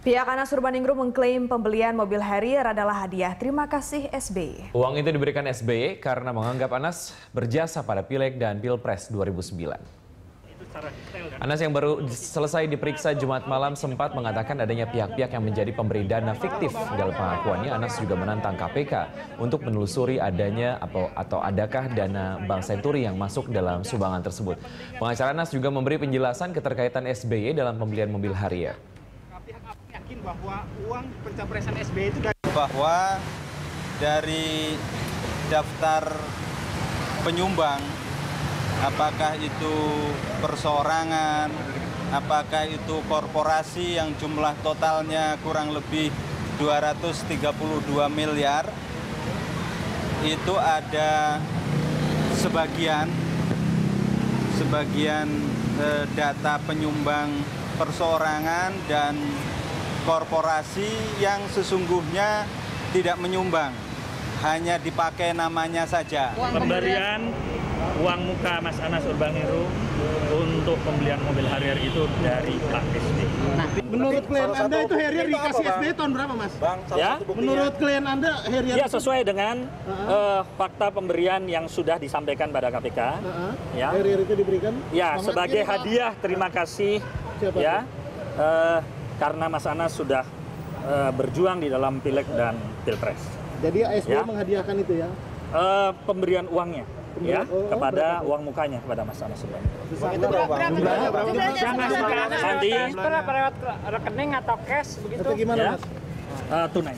Pihak Anas Urbaningrum mengklaim pembelian mobil Harrier adalah hadiah terima kasih SBY. Uang itu diberikan SBY karena menganggap Anas berjasa pada Pileg dan Pilpres 2009. Anas yang baru selesai diperiksa Jumat malam sempat mengatakan adanya pihak-pihak yang menjadi pemberi dana fiktif. Dalam pengakuannya, Anas juga menantang KPK untuk menelusuri adanya atau, atau adakah dana Bank Senturi yang masuk dalam sumbangan tersebut. Pengacara Anas juga memberi penjelasan keterkaitan SBY dalam pembelian mobil Harrier yakin bahwa uang pencapresan SBY itu dari bahwa dari daftar penyumbang apakah itu perseorangan, apakah itu korporasi yang jumlah totalnya kurang lebih 232 miliar itu ada sebagian sebagian eh, data penyumbang perseorangan dan korporasi yang sesungguhnya tidak menyumbang, hanya dipakai namanya saja. Pemberian uang muka Mas Anas Urbaningrum untuk pembelian mobil Harrier itu dari Pak SD. Nah, menurut klien Anda itu Harrier dikasih SD tahun berapa, Mas? Bang, ya? Menurut klien Anda Harrier Ya sesuai dengan uh -huh. uh, fakta pemberian yang sudah disampaikan pada KPK. Uh -huh. Ya. Harrier itu diberikan? Ya, sebagai hadiah terima kasih Siapa ya. Uh, karena Mas Anas sudah uh, berjuang di dalam pileg dan pilpres. Jadi ASB ya. menghadiahkan itu ya? Uh, pemberian uangnya ya oh, kepada berapa? uang mukanya kepada Mas Anas Subhan. Itu berapa? Nanti berapa lewat rekening atau cash begitu? Atau gimana ya? Mas? Uh, tunai.